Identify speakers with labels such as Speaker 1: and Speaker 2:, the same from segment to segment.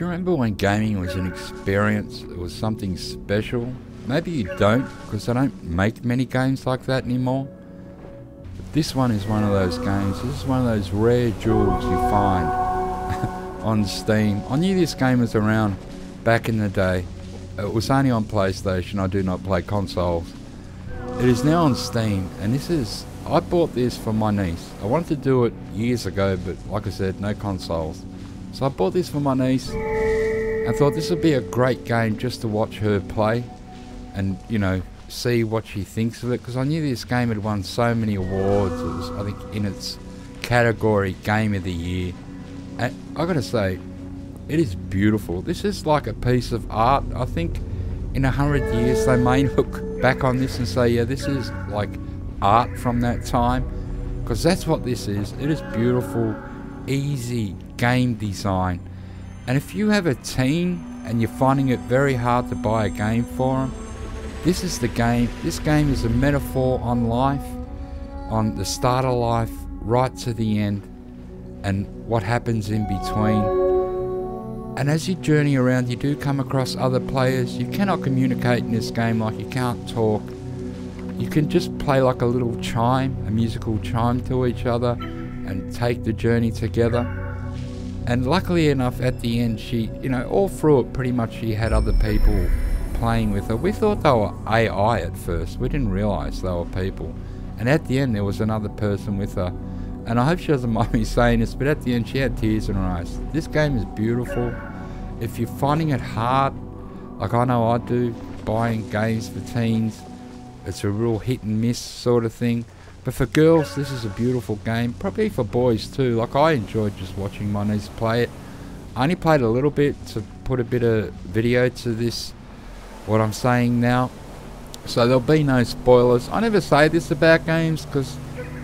Speaker 1: Do you remember when gaming was an experience? It was something special? Maybe you don't, because they don't make many games like that anymore. But this one is one of those games. This is one of those rare jewels you find on Steam. I knew this game was around back in the day. It was only on PlayStation. I do not play consoles. It is now on Steam, and this is. I bought this for my niece. I wanted to do it years ago, but like I said, no consoles. So I bought this for my niece. and thought this would be a great game just to watch her play and you know see what she thinks of it because I knew this game had won so many awards. It was I think in its category Game of the Year. And I gotta say, it is beautiful. This is like a piece of art. I think in a hundred years they may look back on this and say, yeah, this is like art from that time because that's what this is. It is beautiful, easy game design. And if you have a team and you're finding it very hard to buy a game for them, this is the game. This game is a metaphor on life, on the start of life, right to the end, and what happens in between. And as you journey around, you do come across other players. You cannot communicate in this game like you can't talk. You can just play like a little chime, a musical chime to each other, and take the journey together. And luckily enough, at the end, she, you know, all through it, pretty much she had other people playing with her. We thought they were AI at first. We didn't realise they were people. And at the end, there was another person with her. And I hope she doesn't mind me saying this, but at the end, she had tears in her eyes. This game is beautiful. If you're finding it hard, like I know I do, buying games for teens, it's a real hit and miss sort of thing. But for girls, this is a beautiful game. Probably for boys too. Like I enjoyed just watching my niece play it. I only played a little bit to put a bit of video to this what I'm saying now. So there'll be no spoilers. I never say this about games because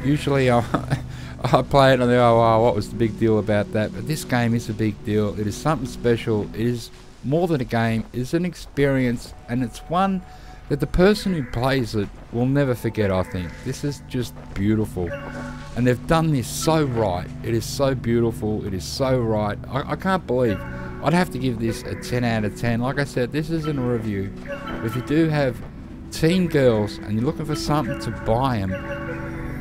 Speaker 1: usually I, I play it and they go, oh, what was the big deal about that? But this game is a big deal. It is something special. It is more than a game. It is an experience and it's one that the person who plays it will never forget, I think. This is just beautiful. And they've done this so right. It is so beautiful. It is so right. I, I can't believe I'd have to give this a 10 out of 10. Like I said, this isn't a review. If you do have teen girls and you're looking for something to buy them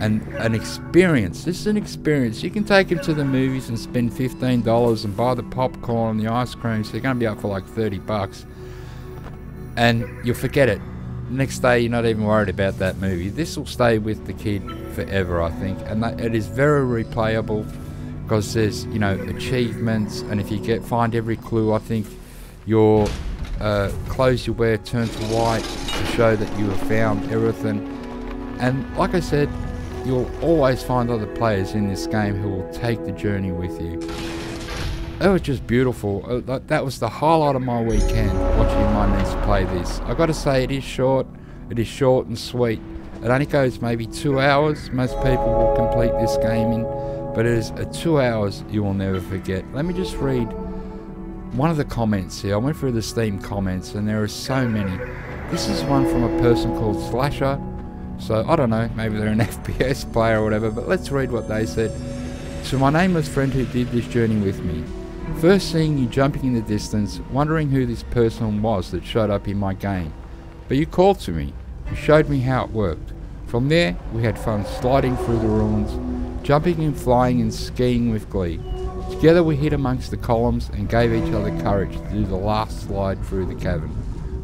Speaker 1: and an experience, this is an experience. You can take them to the movies and spend $15 and buy the popcorn and the ice cream, so they're going to be up for like 30 bucks. And you'll forget it. Next day, you're not even worried about that movie. This will stay with the kid forever, I think. And it is very replayable because there's you know achievements and if you get find every clue I think your uh, clothes you wear turn to white to show that you have found everything and like I said you'll always find other players in this game who will take the journey with you it was just beautiful uh, that was the highlight of my weekend watching my niece play this I've gotta say it is short it is short and sweet it only goes maybe two hours most people will complete this game in but it is a two hours you will never forget. Let me just read one of the comments here. I went through the Steam comments and there are so many. This is one from a person called Slasher. So I don't know, maybe they're an FPS player or whatever, but let's read what they said. To my nameless friend who did this journey with me. First seeing you jumping in the distance, wondering who this person was that showed up in my game. But you called to me. You showed me how it worked. From there, we had fun sliding through the ruins, jumping and flying and skiing with glee. Together we hid amongst the columns and gave each other courage to do the last slide through the cavern.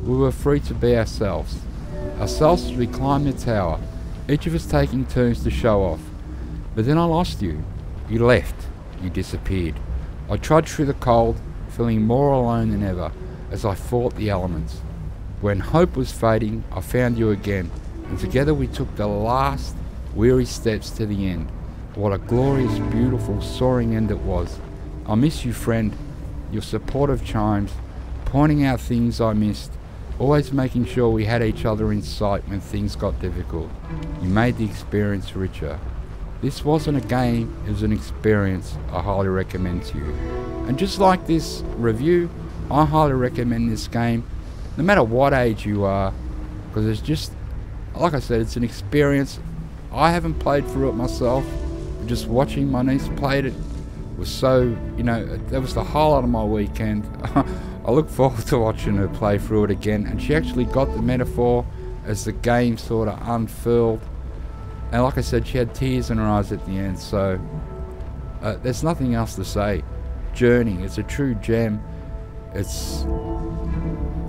Speaker 1: We were free to be ourselves. Ourselves as we climbed the tower, each of us taking turns to show off. But then I lost you. You left. You disappeared. I trudged through the cold, feeling more alone than ever as I fought the elements. When hope was fading, I found you again, and together we took the last weary steps to the end. What a glorious, beautiful, soaring end it was. I miss you, friend. Your supportive chimes, pointing out things I missed, always making sure we had each other in sight when things got difficult. You made the experience richer. This wasn't a game, it was an experience I highly recommend to you. And just like this review, I highly recommend this game, no matter what age you are, because it's just, like I said, it's an experience. I haven't played through it myself, just watching my niece play it was so, you know, that was the highlight of my weekend. I look forward to watching her play through it again, and she actually got the metaphor as the game sort of unfurled. And like I said, she had tears in her eyes at the end, so uh, there's nothing else to say. Journey, it's a true gem. It's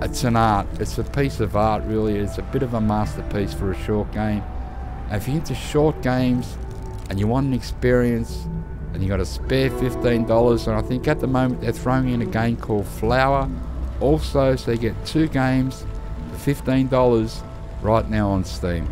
Speaker 1: it's an art. It's a piece of art, really. It's a bit of a masterpiece for a short game. And if you're into short games and you want an experience and you got a spare $15, and I think at the moment they're throwing in a game called Flower also, so you get two games for $15 right now on Steam.